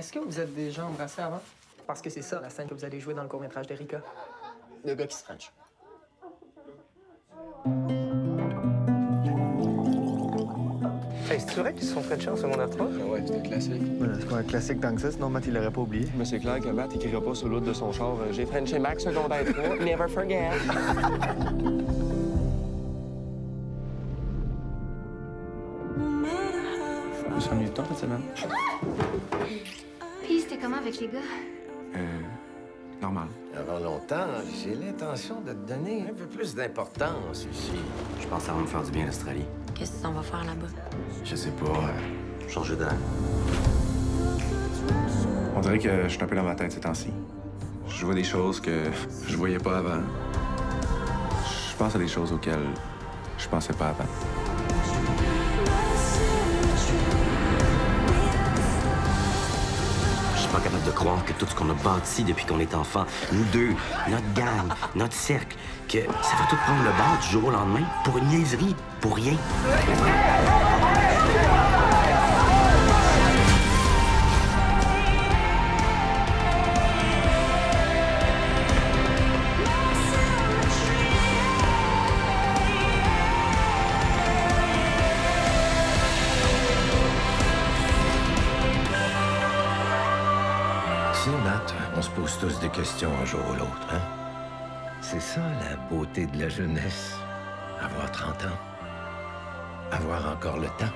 Est-ce que vous êtes déjà embrassé avant? Parce que c'est ça, la scène que vous allez jouer dans le court-métrage d'Erika. Le gars qui se French. Hey, c'est vrai qu'ils se sont Frenchés en secondaire 3? Ah ouais, c'était classique. C'est pas un classique tant que ça, sinon Matt, il l'aurait pas oublié. Mais c'est clair que Matt écrira pas sur l'autre de son char euh, J'ai Frenché Max secondaire 3, never forget. On s'ennuie de temps cette semaine? Comment avec les gars? Euh. Normal. Avant longtemps, j'ai l'intention de te donner un peu plus d'importance ici. Je pense que ça va me faire du bien l'Australie. Qu'est-ce que t'en vas faire là-bas? Je sais pas, euh, changer d'air. On dirait que je suis un peu dans ma tête ces temps-ci. Je vois des choses que je voyais pas avant. Je pense à des choses auxquelles je pensais pas avant. Suis pas capable de croire que tout ce qu'on a bâti depuis qu'on est enfant, nous deux, notre gang, notre cercle, que ça va tout prendre le bord du jour au lendemain pour une niaiserie, pour rien. Sais, Matt, on se pose tous des questions un jour ou l'autre, hein? C'est ça la beauté de la jeunesse. Avoir 30 ans. Avoir encore le temps.